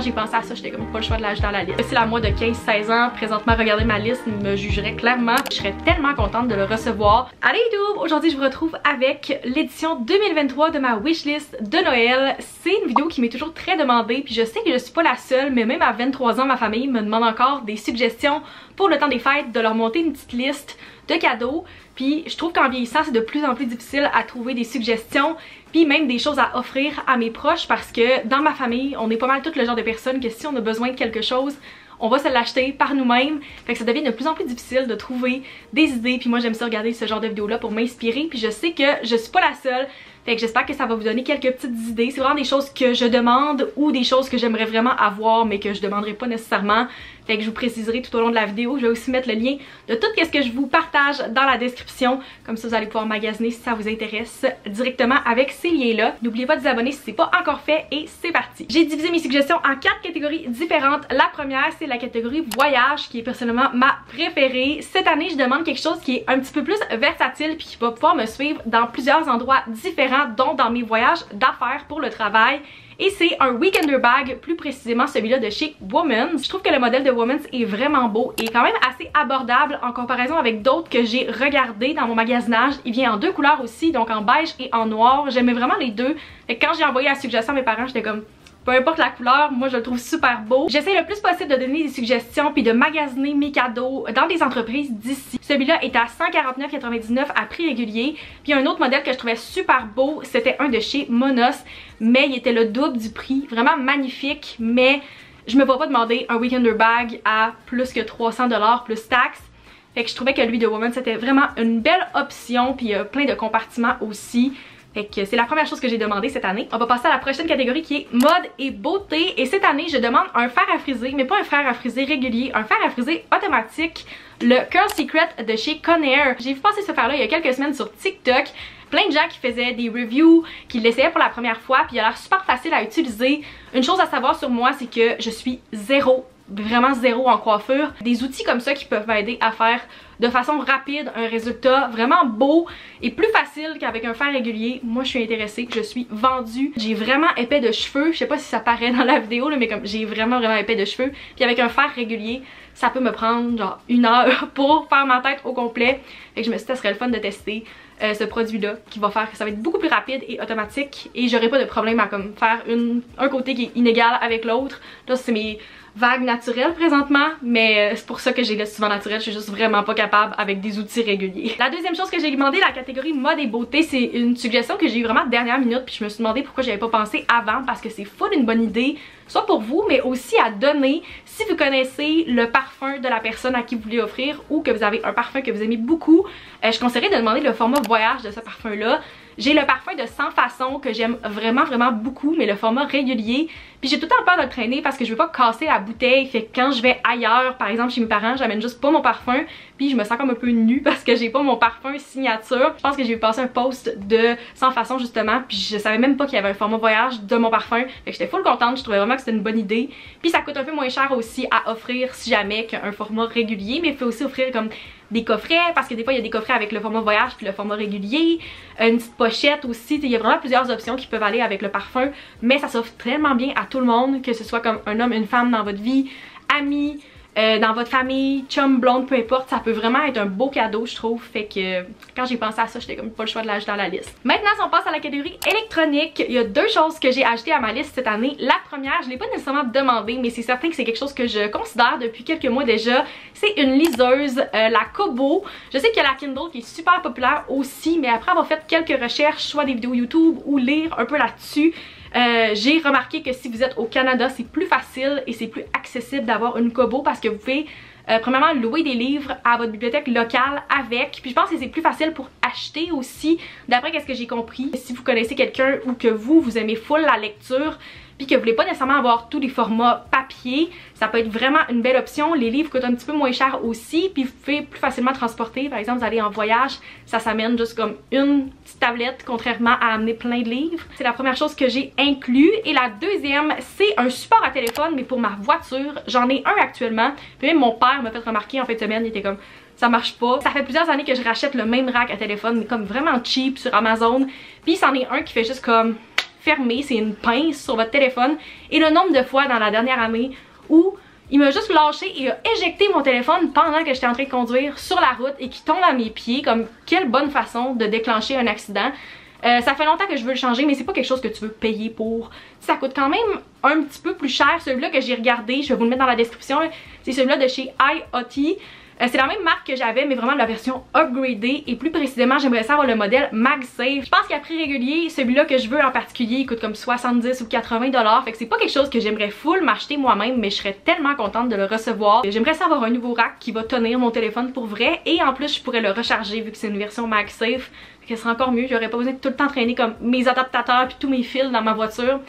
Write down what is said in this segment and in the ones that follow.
j'ai pensé à ça, j'étais comme pas le choix de l'ajouter dans la liste. C'est la moi de 15-16 ans, présentement, regarder ma liste me jugerait clairement. Je serais tellement contente de le recevoir. Allez YouTube! Aujourd'hui, je vous retrouve avec l'édition 2023 de ma wishlist de Noël. C'est une vidéo qui m'est toujours très demandée, puis je sais que je suis pas la seule, mais même à 23 ans, ma famille me demande encore des suggestions pour le temps des fêtes, de leur monter une petite liste de cadeaux. Puis je trouve qu'en vieillissant, c'est de plus en plus difficile à trouver des suggestions puis même des choses à offrir à mes proches parce que dans ma famille, on est pas mal tout le genre de personnes que si on a besoin de quelque chose, on va se l'acheter par nous-mêmes. Fait que ça devient de plus en plus difficile de trouver des idées. Puis moi j'aime ça regarder ce genre de vidéos là pour m'inspirer. Puis je sais que je suis pas la seule. Fait que j'espère que ça va vous donner quelques petites idées. C'est vraiment des choses que je demande ou des choses que j'aimerais vraiment avoir mais que je demanderai pas nécessairement. Fait que je vous préciserai tout au long de la vidéo. Je vais aussi mettre le lien de tout ce que je vous partage dans la description. Comme ça, vous allez pouvoir magasiner si ça vous intéresse directement avec ces liens-là. N'oubliez pas de vous abonner si c'est pas encore fait et c'est parti. J'ai divisé mes suggestions en quatre catégories différentes. La première, c'est la catégorie voyage qui est personnellement ma préférée. Cette année, je demande quelque chose qui est un petit peu plus versatile puis qui va pouvoir me suivre dans plusieurs endroits différents, dont dans mes voyages d'affaires pour le travail et c'est un Weekender Bag, plus précisément celui-là de chez Woman's. Je trouve que le modèle de Woman's est vraiment beau et quand même assez abordable en comparaison avec d'autres que j'ai regardés dans mon magasinage. Il vient en deux couleurs aussi, donc en beige et en noir. J'aimais vraiment les deux. Et quand j'ai envoyé la suggestion à mes parents, j'étais comme peu importe la couleur, moi je le trouve super beau. J'essaie le plus possible de donner des suggestions puis de magasiner mes cadeaux dans des entreprises d'ici. Celui-là est à 149,99 à prix régulier. Puis un autre modèle que je trouvais super beau, c'était un de chez Monos, mais il était le double du prix. Vraiment magnifique, mais je me vois pas demander un Weekender Bag à plus que 300$ plus taxes. Fait que je trouvais que lui de Woman c'était vraiment une belle option puis il y a plein de compartiments aussi. Fait que c'est la première chose que j'ai demandé cette année. On va passer à la prochaine catégorie qui est mode et beauté. Et cette année, je demande un fer à friser, mais pas un fer à friser régulier, un fer à friser automatique, le Curl Secret de chez Conair. J'ai vu passer ce fer-là il y a quelques semaines sur TikTok plein de gens qui faisaient des reviews, qui l'essayaient pour la première fois, puis il a l'air super facile à utiliser. Une chose à savoir sur moi, c'est que je suis zéro vraiment zéro en coiffure. Des outils comme ça qui peuvent m'aider à faire de façon rapide un résultat vraiment beau et plus facile qu'avec un fer régulier. Moi je suis intéressée, je suis vendue. J'ai vraiment épais de cheveux, je sais pas si ça paraît dans la vidéo là, mais comme j'ai vraiment vraiment épais de cheveux. Puis avec un fer régulier, ça peut me prendre genre une heure pour faire ma tête au complet. Et je me suis dit ça serait le fun de tester. Euh, ce produit là qui va faire que ça va être beaucoup plus rapide et automatique et j'aurai pas de problème à comme faire une, un côté qui est inégal avec l'autre là c'est mes vague naturelle présentement, mais euh, c'est pour ça que j'ai le souvent naturel, je suis juste vraiment pas capable avec des outils réguliers. La deuxième chose que j'ai demandé, la catégorie mode et beauté, c'est une suggestion que j'ai eu vraiment dernière minute, puis je me suis demandé pourquoi j'avais pas pensé avant, parce que c'est full une bonne idée, soit pour vous, mais aussi à donner si vous connaissez le parfum de la personne à qui vous voulez offrir, ou que vous avez un parfum que vous aimez beaucoup, euh, je conseillerais de demander le format voyage de ce parfum-là. J'ai le parfum de 100 façons que j'aime vraiment vraiment beaucoup mais le format régulier. Puis j'ai tout le temps peur de le traîner parce que je veux pas casser la bouteille. Fait que quand je vais ailleurs, par exemple chez mes parents, j'amène juste pas mon parfum. Puis je me sens comme un peu nue parce que j'ai pas mon parfum signature. Je pense que j'ai passé un post de 100 façons justement. Puis je savais même pas qu'il y avait un format voyage de mon parfum. Fait que j'étais full contente. Je trouvais vraiment c'était une bonne idée. Puis ça coûte un peu moins cher aussi à offrir si jamais qu'un format régulier. Mais il faut aussi offrir comme des coffrets parce que des fois il y a des coffrets avec le format voyage puis le format régulier, une petite pochette aussi, il y a vraiment plusieurs options qui peuvent aller avec le parfum mais ça s'offre tellement bien à tout le monde que ce soit comme un homme, une femme dans votre vie, amis, euh, dans votre famille, chum, blonde, peu importe, ça peut vraiment être un beau cadeau je trouve, fait que quand j'ai pensé à ça, j'étais comme pas le choix de l'ajouter dans la liste. Maintenant, si on passe à la catégorie électronique, il y a deux choses que j'ai acheté à ma liste cette année. La première, je l'ai pas nécessairement demandé, mais c'est certain que c'est quelque chose que je considère depuis quelques mois déjà. C'est une liseuse, euh, la Kobo. Je sais qu'il y a la Kindle qui est super populaire aussi, mais après avoir fait quelques recherches, soit des vidéos YouTube ou lire un peu là-dessus, euh, j'ai remarqué que si vous êtes au Canada, c'est plus facile et c'est plus accessible d'avoir une Kobo parce que vous pouvez euh, premièrement louer des livres à votre bibliothèque locale avec. Puis je pense que c'est plus facile pour acheter aussi, d'après qu'est-ce que j'ai compris. Si vous connaissez quelqu'un ou que vous, vous aimez full la lecture, puis que vous voulez pas nécessairement avoir tous les formats papier, ça peut être vraiment une belle option. Les livres coûtent un petit peu moins cher aussi, puis vous pouvez plus facilement transporter. Par exemple, vous allez en voyage, ça s'amène juste comme une petite tablette, contrairement à amener plein de livres. C'est la première chose que j'ai inclus. Et la deuxième, c'est un support à téléphone, mais pour ma voiture. J'en ai un actuellement. Puis même mon père m'a fait remarquer en fin de semaine, il était comme ça marche pas. Ça fait plusieurs années que je rachète le même rack à téléphone, mais comme vraiment cheap sur Amazon. Puis c'en est un qui fait juste comme c'est une pince sur votre téléphone et le nombre de fois dans la dernière année où il m'a juste lâché et a éjecté mon téléphone pendant que j'étais en train de conduire sur la route et qui tombe à mes pieds comme quelle bonne façon de déclencher un accident. Euh, ça fait longtemps que je veux le changer, mais c'est pas quelque chose que tu veux payer pour. Ça coûte quand même un petit peu plus cher. Celui-là que j'ai regardé, je vais vous le mettre dans la description, c'est celui-là de chez IoT. Euh, c'est la même marque que j'avais, mais vraiment la version upgradée. Et plus précisément, j'aimerais savoir le modèle MagSafe. Je pense qu'à prix régulier, celui-là que je veux en particulier, il coûte comme 70 ou 80 dollars. Fait que c'est pas quelque chose que j'aimerais full m'acheter moi-même, mais je serais tellement contente de le recevoir. J'aimerais savoir un nouveau rack qui va tenir mon téléphone pour vrai. Et en plus, je pourrais le recharger vu que c'est une version MagSafe. Fait que ce serait encore mieux. J'aurais pas besoin de tout le temps traîner comme mes adaptateurs puis tous mes fils dans ma voiture.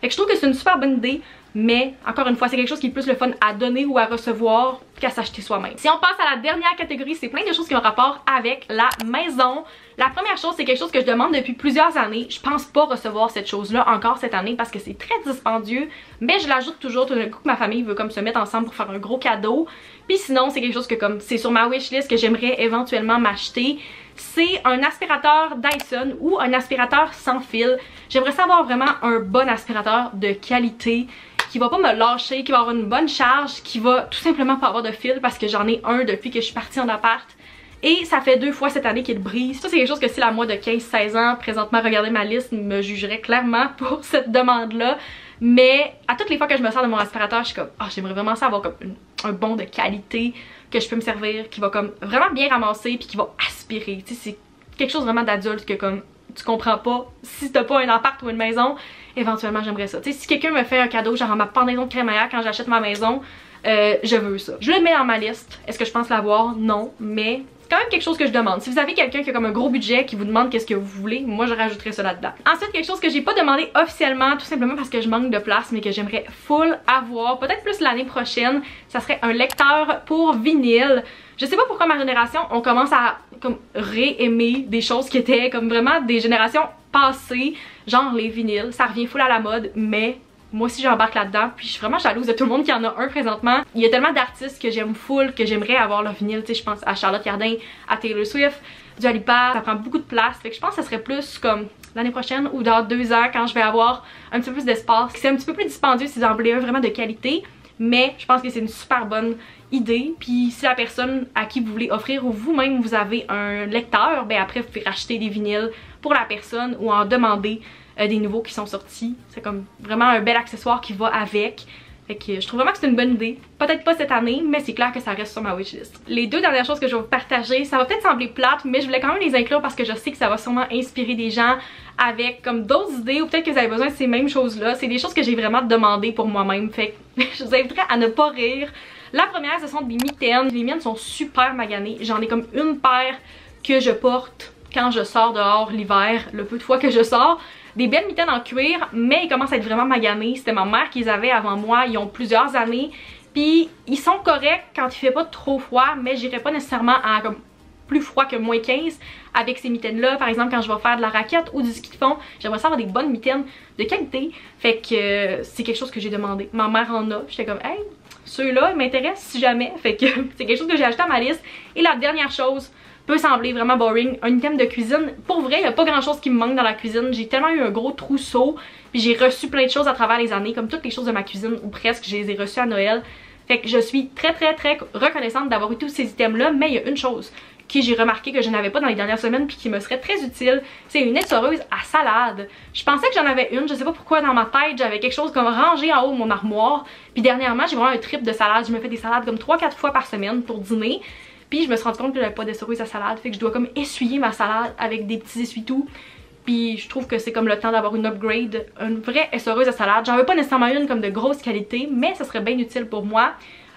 Fait que je trouve que c'est une super bonne idée mais encore une fois c'est quelque chose qui est plus le fun à donner ou à recevoir qu'à s'acheter soi-même. Si on passe à la dernière catégorie, c'est plein de choses qui ont rapport avec la maison. La première chose, c'est quelque chose que je demande depuis plusieurs années. Je pense pas recevoir cette chose-là encore cette année parce que c'est très dispendieux, mais je l'ajoute toujours tout d'un coup que ma famille veut comme se mettre ensemble pour faire un gros cadeau. Puis sinon, c'est quelque chose que comme c'est sur ma wishlist que j'aimerais éventuellement m'acheter c'est un aspirateur Dyson ou un aspirateur sans fil. J'aimerais savoir vraiment un bon aspirateur de qualité qui va pas me lâcher, qui va avoir une bonne charge, qui va tout simplement pas avoir de fil parce que j'en ai un depuis que je suis partie en appart. Et ça fait deux fois cette année qu'il brise. Ça, c'est quelque chose que si la moi de 15-16 ans, présentement, regardez ma liste, me jugerait clairement pour cette demande-là. Mais à toutes les fois que je me sers de mon aspirateur, je suis comme, ah, j'aimerais vraiment ça avoir comme un bon de qualité que je peux me servir, qui va comme vraiment bien ramasser puis qui va aspirer. Tu sais, c'est quelque chose vraiment d'adulte que comme tu comprends pas si t'as pas un appart ou une maison éventuellement j'aimerais ça. Tu sais, si quelqu'un me fait un cadeau genre ma pendaison de crémaillère quand j'achète ma maison, euh, je veux ça. Je le mets dans ma liste. Est-ce que je pense l'avoir? Non, mais c'est quand même quelque chose que je demande. Si vous avez quelqu'un qui a comme un gros budget qui vous demande qu'est-ce que vous voulez, moi je rajouterais ça là-dedans. Ensuite, quelque chose que j'ai pas demandé officiellement, tout simplement parce que je manque de place, mais que j'aimerais full avoir, peut-être plus l'année prochaine, ça serait un lecteur pour vinyle. Je sais pas pourquoi ma génération, on commence à comme réaimer des choses qui étaient comme vraiment des générations passées, genre les vinyles. Ça revient full à la mode, mais moi aussi j'embarque là-dedans puis je suis vraiment jalouse de tout le monde qui en a un présentement. Il y a tellement d'artistes que j'aime full que j'aimerais avoir leur vinyle, tu sais je pense à Charlotte Cardin, à Taylor Swift, du Alipa, ça prend beaucoup de place, fait que je pense que ça serait plus comme l'année prochaine ou dans deux ans quand je vais avoir un petit peu plus d'espace. C'est un petit peu plus dispendieux si vous en vraiment de qualité mais je pense que c'est une super bonne puis si la personne à qui vous voulez offrir ou vous-même vous avez un lecteur ben après vous pouvez racheter des vinyles pour la personne ou en demander euh, des nouveaux qui sont sortis c'est comme vraiment un bel accessoire qui va avec fait que je trouve vraiment que c'est une bonne idée. Peut-être pas cette année, mais c'est clair que ça reste sur ma wishlist. Les deux dernières choses que je vais vous partager, ça va peut-être sembler plate, mais je voulais quand même les inclure parce que je sais que ça va sûrement inspirer des gens avec comme d'autres idées ou peut-être que vous avez besoin de ces mêmes choses-là. C'est des choses que j'ai vraiment demandé pour moi-même, fait que je vous inviterai à ne pas rire. La première, ce sont des mitaines. Les miennes sont super maganées. J'en ai comme une paire que je porte quand je sors dehors l'hiver, le peu de fois que je sors des belles mitaines en cuir, mais ils commencent à être vraiment maganés. C'était ma mère qui les avait avant moi, ils ont plusieurs années. Puis ils sont corrects quand il fait pas trop froid, mais j'irai pas nécessairement à comme plus froid que moins 15 avec ces mitaines là par exemple quand je vais faire de la raquette ou du ski de fond j'aimerais ça avoir des bonnes mitaines de qualité fait que euh, c'est quelque chose que j'ai demandé ma mère en a j'étais comme hey ceux-là m'intéressent si jamais fait que c'est quelque chose que j'ai acheté à ma liste et la dernière chose peut sembler vraiment boring, un item de cuisine. Pour vrai, il n'y a pas grand chose qui me manque dans la cuisine. J'ai tellement eu un gros trousseau, puis j'ai reçu plein de choses à travers les années, comme toutes les choses de ma cuisine, ou presque, je les ai reçues à Noël. Fait que je suis très très très reconnaissante d'avoir eu tous ces items là, mais il y a une chose que j'ai remarqué que je n'avais pas dans les dernières semaines puis qui me serait très utile, c'est une essoreuse à salade. Je pensais que j'en avais une, je sais pas pourquoi dans ma tête j'avais quelque chose comme rangé en haut de mon armoire, puis dernièrement j'ai vraiment un trip de salade, je me fais des salades comme 3-4 fois par semaine pour dîner, puis je me suis rendu compte que j'avais pas d'essoreuse à salade, fait que je dois comme essuyer ma salade avec des petits essuie-tout. Puis je trouve que c'est comme le temps d'avoir une upgrade, une vraie essoreuse à salade. J'en veux pas nécessairement une comme de grosse qualité, mais ça serait bien utile pour moi.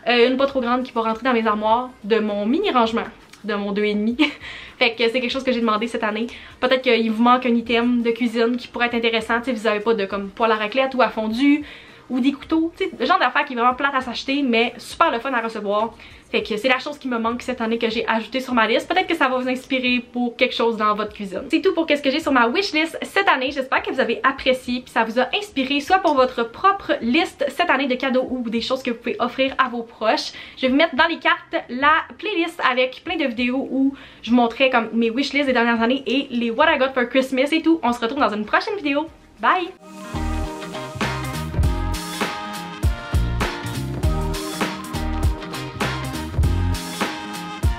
Euh, une pas trop grande qui va rentrer dans mes armoires de mon mini rangement de mon 2,5. fait que c'est quelque chose que j'ai demandé cette année. Peut-être qu'il vous manque un item de cuisine qui pourrait être intéressant. Si vous avez pas de comme poêle à raclette ou à fondu ou des couteaux. Tu sais, le genre d'affaires qui est vraiment plate à s'acheter, mais super le fun à recevoir. Fait que c'est la chose qui me manque cette année que j'ai ajouté sur ma liste. Peut-être que ça va vous inspirer pour quelque chose dans votre cuisine. C'est tout pour ce que j'ai sur ma wishlist cette année. J'espère que vous avez apprécié puis ça vous a inspiré soit pour votre propre liste cette année de cadeaux ou des choses que vous pouvez offrir à vos proches. Je vais vous mettre dans les cartes la playlist avec plein de vidéos où je vous montrais comme mes wishlists des dernières années et les What I Got for Christmas et tout. On se retrouve dans une prochaine vidéo. Bye!